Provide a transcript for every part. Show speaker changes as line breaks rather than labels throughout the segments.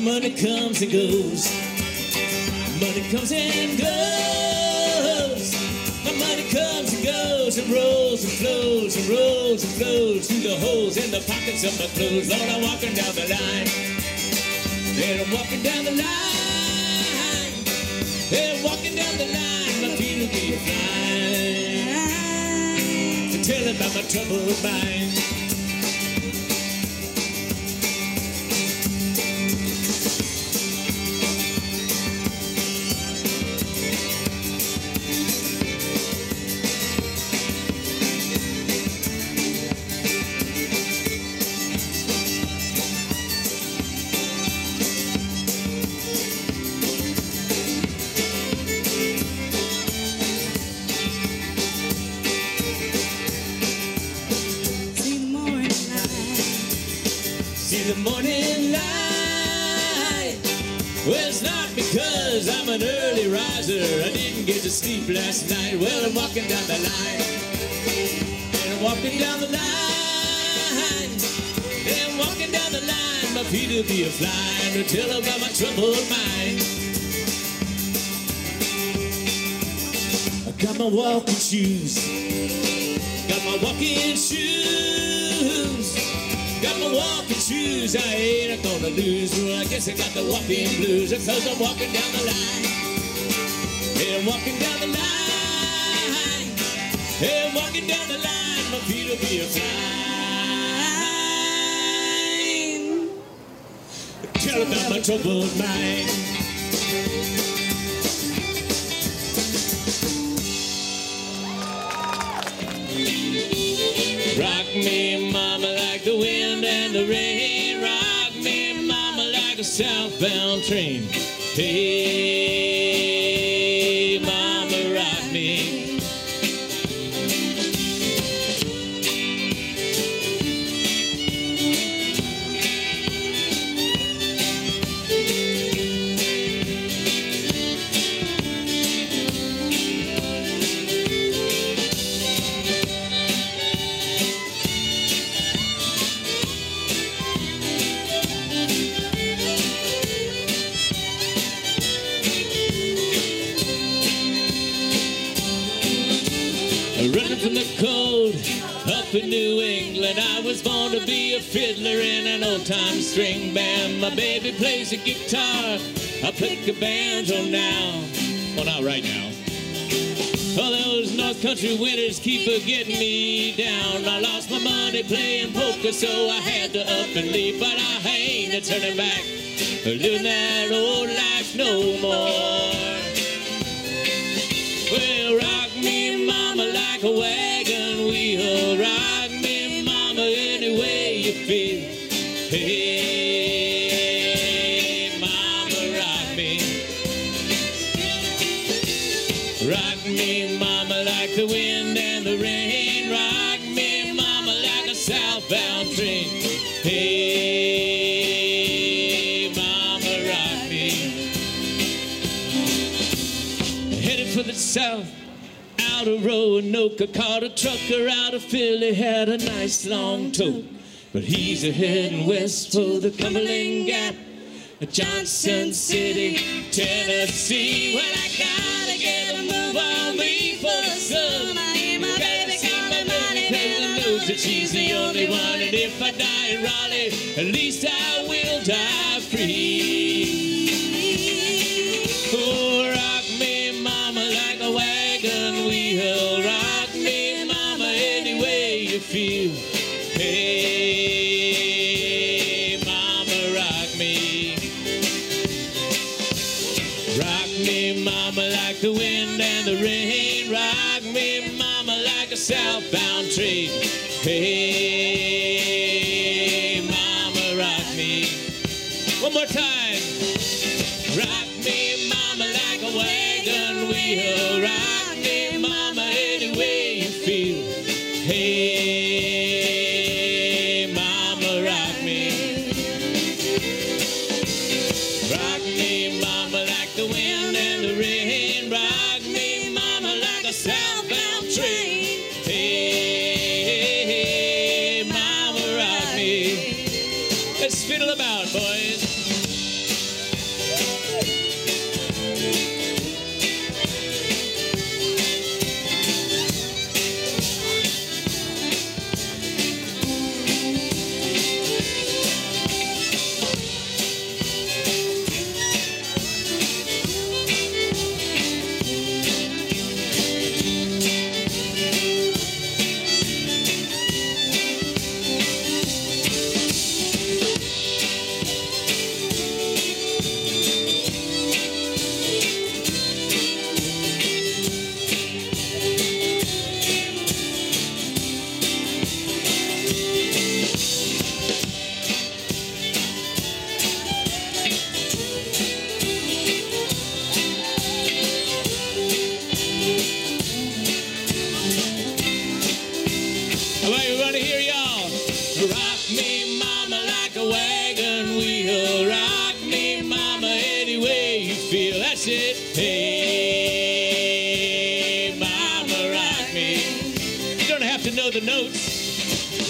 money comes and goes. Money comes and goes. My money comes and goes and rolls and flows and rolls and flows through the holes in the pockets of my clothes. Lord, I'm walking down the line. Then I'm walking down the line. I'm walking down the line. My feet will be flying. To tell about my troubled mind.
Morning light.
Well, it's not because I'm an early riser. I didn't get to sleep last night. Well, I'm walking down the line. And I'm walking down the line. And I'm walking down the line. My feet will be a flying to tell about my troubled mind. I got my walking shoes. Got my walking shoes. Walking shoes. I ain't gonna lose. Well, I guess I got the walking blues because I'm walking down the line. Hey, I'm walking down the line. Hey, I'm walking down the line. My feet will be a flying. Tell about my troubled mind. Rock me, mama, like the wind and the rain. Rock me, mama, like a southbound train. Hey, Running from the cold up in New England. I was born to be a fiddler in an old time string band. My baby plays a guitar. I pick a banjo now. Well, not right now. All those North Country winters keep a getting me down. I lost my money playing poker, so I had to up and leave. But I ain't a turning back, living that old life no more. Like a wagon wheel. Rock me, mama, any way you feel. Hey, mama, rock me. Rock me, mama, like the wind and the rain. Rock me, mama, like a southbound train. Hey, mama, rock me. Headed for the south, out of Roanoke. I caught a trucker out of Philly, had a nice long tote. But he's a heading west for the Cumberland Gap. Johnson City, Tennessee. Well, I gotta get a move on me for the sun. Gotta see my baby 'cause I knows that she's the only one. And if I die in Raleigh, at least I will die free. Feel. Hey, mama, rock me. Rock me, mama, like the wind and the rain. Rock me, mama, like a southbound train. Hey,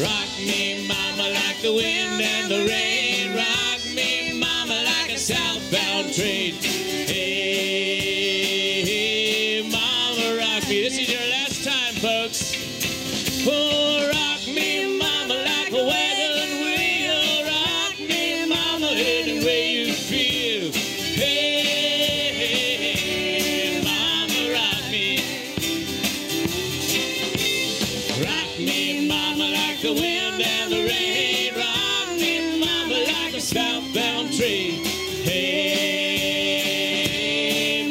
Rock me, mama, like the wind and the rain. Rock me, mama, like a southbound train. Hey, mama, rock me. This is your last time, folks. Oh, rock me, mama, like a wagon wheel. Rock me, mama, any way you feel. Hey, mama, rock me. Rock me, like the wind and the rain. Rock me, mama, like a southbound train. Hey,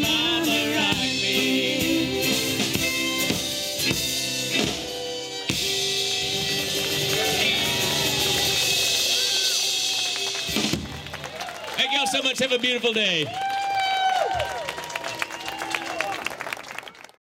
mama, rock me. Thank y'all so much. Have a beautiful day.